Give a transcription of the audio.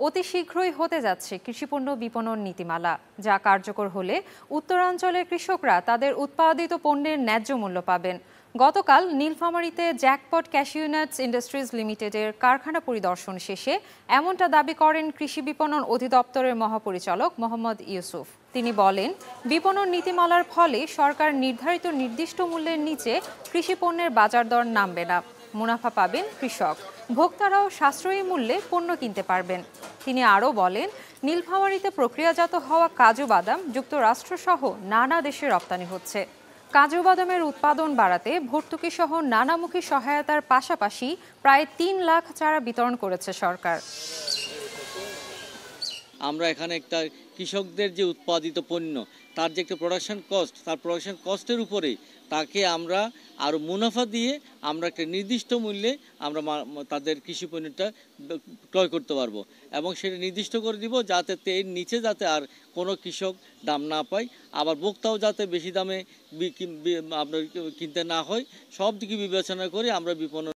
অতি শীঘ্রই হতে যাচ্ছে কৃষিপণ্য বিপণন নীতিমালা, যা কার্যকর হলে উত্তরাঞ্চলের কৃষকরা তাদের উৎপাদিত পণ্যের ন্যায্য মূল্য পাবেন। গতকাল নীলফামারীতে জ্যাকপট ক্যাশিউনাটস ইন্ডাস্ট্রিজ লিমিটেডের কারখানা পরিদর্শন শেষে এমনটা দাবি করেন কৃষি বিপণন অধিদপ্তরের মহাপরিচালক মোহাম্মদ ইউসুফ। তিনি বলেন, বিপণন নীতিমালার ফলে সরকার নির্ধারিত নির্দিষ্ট মূল্যের নিচে কৃষি পণ্যের বাজার দর নামবে না। মুনাফা পাবেন কৃষক। ভোক্তারাও সাশ্রয়ী মূল্যে পণ্য কিনতে পারবেন। তিনি আরও বলেন, নীলফামারীতে প্রক্রিয়াজাত হওয়া কাজু বাদাম যুক্তরাষ্ট্রসহ নানা দেশে রপ্তানি হচ্ছে। কাজু বাদামের উৎপাদন বাড়াতে ভর্তুকিসহ নানামুখী সহায়তার পাশাপাশি প্রায় তিন লাখ চারা বিতরণ করেছে সরকার। আমরা এখানে একটা কৃষকদের যে উৎপাদিত পণ্য, তার যে একটা প্রোডাকশন কস্ট তার প্রোডাকশন কস্টের উপরে তাকে আমরা আরও মুনাফা দিয়ে আমরা একটা নির্দিষ্ট মূল্যে আমরা তাদের কৃষি পণ্যটা ক্রয় করতে পারব এবং সেটা নির্দিষ্ট করে দিব যাতে এর নিচে যাতে আর কোনো কৃষক দাম না পায়, আবার ভোক্তাও যাতে বেশি দামে আপনার কিনতে না হয়, সব দিকে বিবেচনা করে আমরা বিপণন